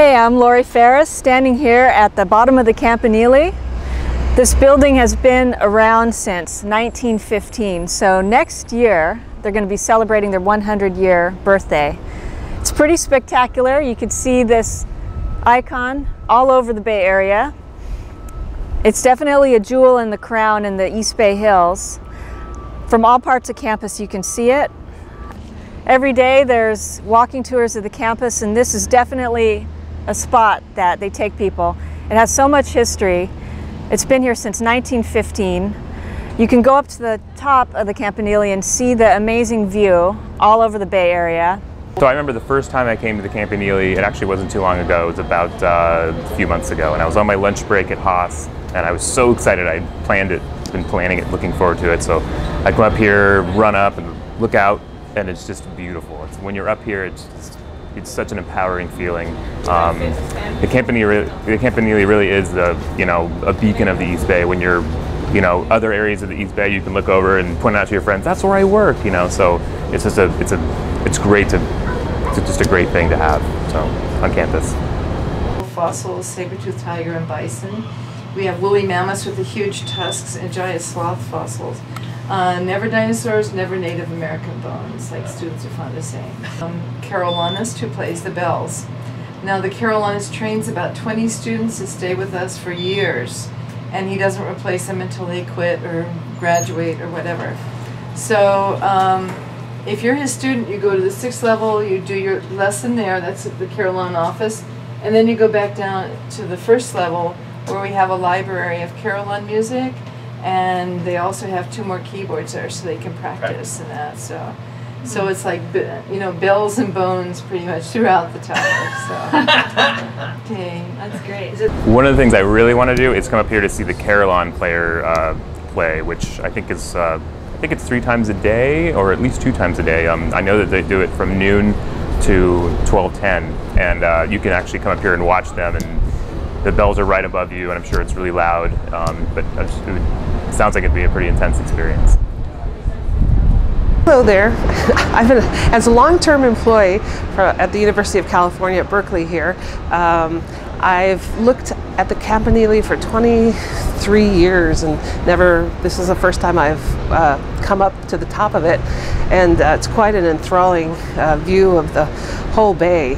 Hey, I'm Lori Ferris, standing here at the bottom of the Campanile. This building has been around since 1915, so next year they're going to be celebrating their 100 year birthday. It's pretty spectacular. You can see this icon all over the Bay Area. It's definitely a jewel in the crown in the East Bay Hills. From all parts of campus you can see it. Every day there's walking tours of the campus and this is definitely a spot that they take people. It has so much history. It's been here since 1915. You can go up to the top of the Campanile and see the amazing view all over the Bay Area. So I remember the first time I came to the Campanile, it actually wasn't too long ago, it was about uh, a few months ago, and I was on my lunch break at Haas, and I was so excited, I planned it, been planning it, looking forward to it, so I come up here, run up, and look out, and it's just beautiful. It's, when you're up here, it's just, it's such an empowering feeling. Um, the Campanile, the Campanile really is the you know a beacon of the East Bay. When you're you know other areas of the East Bay, you can look over and point out to your friends, "That's where I work." You know, so it's just a it's a it's great to it's just a great thing to have. So on campus. Fossils, saber-toothed tiger and bison. We have woolly mammoths with the huge tusks and giant sloth fossils. Uh, never dinosaurs, never Native American bones, like students are fond of saying. Um, Carillonist, who plays the bells. Now the Carillonist trains about 20 students to stay with us for years, and he doesn't replace them until they quit or graduate or whatever. So um, if you're his student, you go to the sixth level, you do your lesson there, that's at the Carillon office, and then you go back down to the first level where we have a library of Carillon music and they also have two more keyboards there so they can practice and that. So, so it's like you know bells and bones pretty much throughout the tower. So, okay, that's great. One of the things I really want to do is come up here to see the Carillon player uh, play, which I think is. Uh, I think it's three times a day, or at least two times a day. Um, I know that they do it from noon to 12:10, and uh, you can actually come up here and watch them and the bells are right above you, and I'm sure it's really loud. Um, but it sounds like it'd be a pretty intense experience. Hello there. I've been as a long-term employee for, at the University of California at Berkeley here. Um, I've looked at the Campanile for 23 years and never, this is the first time I've uh, come up to the top of it and uh, it's quite an enthralling uh, view of the whole bay.